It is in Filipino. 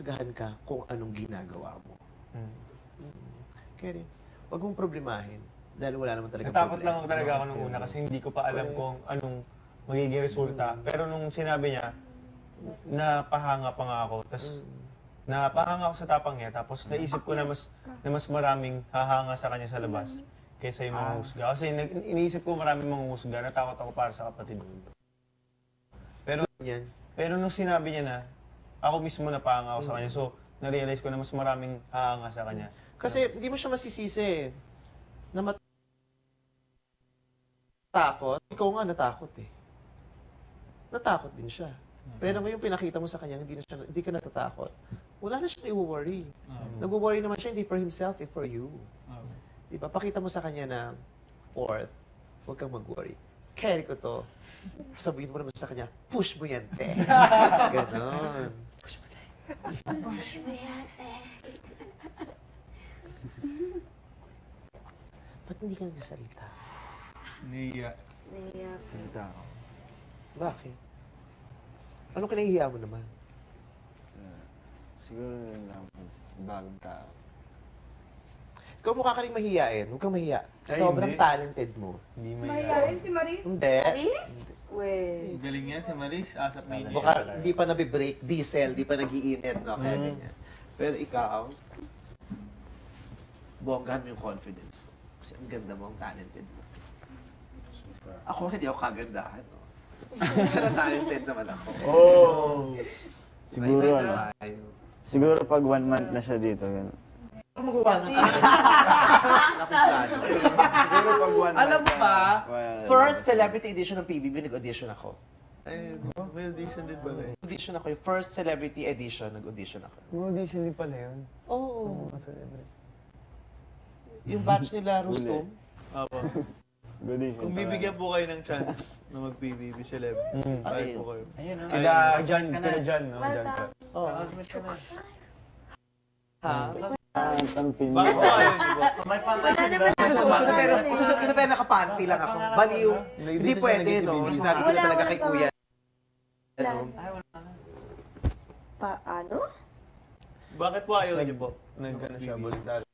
husgahan ka kung anong ginagawa mo. Hmm. Kaya rin, huwag mong problemahin. Dahil wala naman talaga Natakot lang ako talaga ako nung una kasi hindi ko pa alam kung anong magiging resulta. Pero nung sinabi niya, napahanga pa nga ako. Tapos, napahanga ako sa tapang niya. Tapos, naisip ko na mas, na mas maraming hahanga sa kanya sa labas kaysa yung mga husga. Kasi iniisip ko maraming mga husga. Natakot ako para sa kapatid. Pero, Yan. pero nung sinabi niya na, ako mismo napahanga ako sa kanya. So, na-realize ko na mas maraming hahanga sa kanya. Kasi hindi mo siya masisisi na mat- takot. Ikaw nga natakot eh. Natakot din siya. Pero ngayon pinakita mo sa kanya, hindi, na siya, hindi ka natatakot. Wala na siya i-worry. Nag-worry naman siya hindi for himself, eh, for you. Di ba? Pakita mo sa kanya na, fourth, huwag kang mag-worry. Carry ko to. Sabihin mo naman sa kanya, push mo yan, te. Ganon. Push mo, te. Ba't hindi ka nagsasalita? Niya. Naiyak. Salita ako. Bakit? Ano kinahihiya mo naman? Uh, siguro lang, bagong tao. Ikaw mukha ka rin mahihiyain. Huwag kang mahiya. Ay, Sobrang hindi. talented mo. Hindi may... Mahihayin si Maris? Hindi. Aris? Wait. Galing yan si Maris, asap niya. Mukha, di pa nabibrake, diesel, di pa nag-iinit, no? Kaya Mm. ganyan. Pero ikaw, bonggahan mo yung confidence mo. Kasi ang ganda mo, ang talented mo. Super. Ako, hindi ako kagandahan, no? Pero talented naman ako. Oh! Siguro May ano, siguro pag one month na siya dito, ganun. Magawa one Alam mo ba, first celebrity edition ng PBB, nag-audition ako. Ay, may audition din pala eh. Audition ako, yung first celebrity edition, nag-audition ako. Yung audition din pala yun. Oo. Yung batch nila, Rustum. Apo. Kung bibigyan po kayo ng chance na mag-PBB celeb, Mm. kahit po kayo. Kila Jan, kila Jan, no? Jan Welcome. Kat. Oh. Ha? Ang pin. Bakit po ayaw niyo po? Wala naman Susunod ko na pero, susunod ko na pero nakapanty lang ako. Baliw. Hindi Dito siya pwede, no? Sinabi ko na talaga kay kuya. Ano? Paano? Bakit po ayaw niyo po? Nag, ano siya, voluntary.